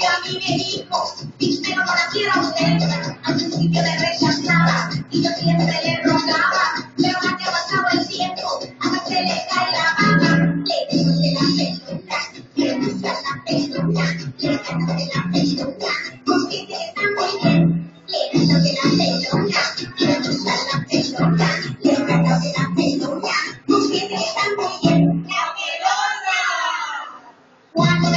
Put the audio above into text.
Novio a mí me dijo, pero no la quiero usted. Al principio me rechazaba y yo siempre le rogaba. Pero ahora que ha pasado el tiempo, hasta se le cae la baba. Le digo de la peluca, le gusta la peluca, le gusta de la peluca, porque que está muy bien. Le gusta de la peluca, le gusta la peluca, le gusta de la peluca, porque que está muy bien.